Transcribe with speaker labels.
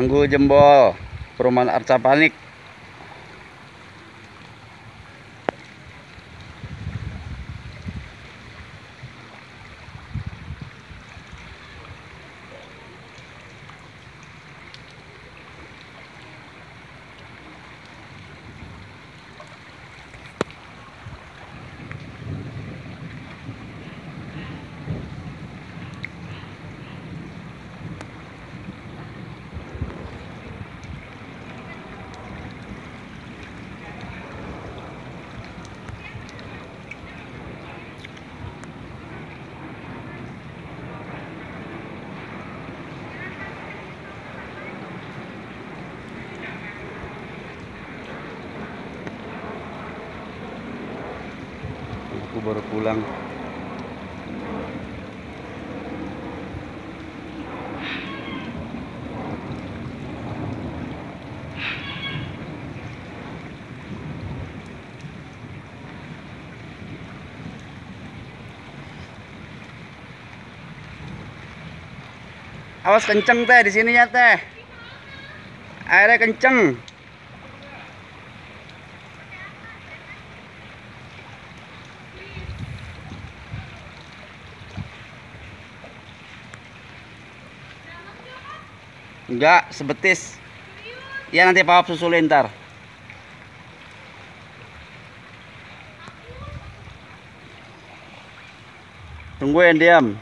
Speaker 1: Tanggul Jembol, Perumahan Arca Panik. Aku baru pulang. Awas kenceng teh di sini ya teh. Airnya kenceng. Enggak, sebetis. Ya nanti papa susulin ntar. Tungguin diam.